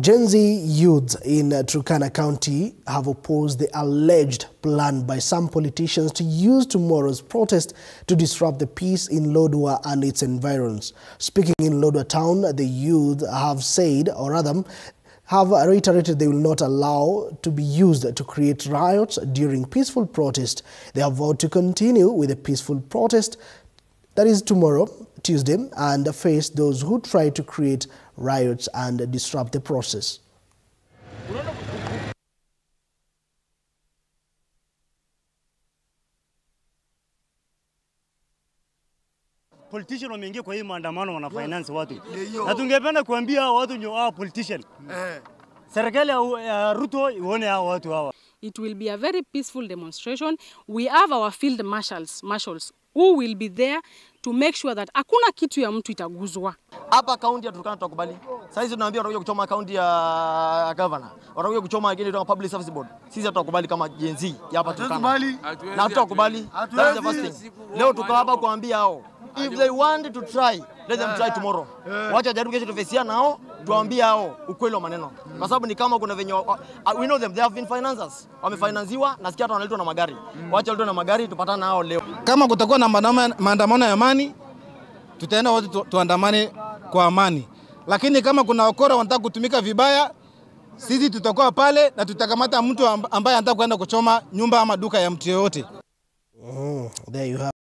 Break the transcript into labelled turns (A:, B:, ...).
A: Gen Z youths in uh, Turkana County have opposed the alleged plan by some politicians to use tomorrow's protest to disrupt the peace in Lodwar and its environs. Speaking in Lodwar town, the youth have said, or rather, have reiterated they will not allow to be used to create riots during peaceful protest. They have vowed to continue with a peaceful protest that is tomorrow, Tuesday, and face those who try to create riots and disrupt the process.
B: politician wameingia kwa hii maandamano wana finance watu, na tungependa kuambia hao watu nyo hao politician, serikali ya- ya Ruto ione hao watu hawa.
C: It will be a very peaceful demonstration. We have our field marshals, marshals who will be there to make sure that hakuna kitu ya mtu itaguzwa.
D: hapa kaunti ya Turkana tutakubali. Sasa hizi tunaambia watakuja kuchoma kaunti ya governor, watakuja kuchoma ingine kutoka public service board. Sisi hatutakubali kama Gen Z ya hapa Turkana, na hatutakubali. That the first thing. Leo tuko hapa kuambia hao if they want to try let them try tomorrow. Wacha jaribu kesho tufesia nao tuambie hao ukweli wa maneno, kwa sababu ni kama kuna venye uh, we know them they have been financiers, wamefinanziwa. Nasikia hata wanaletwa na magari, wacha waletwe na magari, tupatane nao leo.
E: Kama kutakuwa na maandamano ya amani, tutaenda wote tu, tuandamane kwa amani, lakini kama kuna wakora wanataka kutumika vibaya, sisi tutakuwa pale na tutakamata mtu ambaye anataka kwenda kuchoma nyumba ama duka ya mtu yeyote.
A: Mm, there you have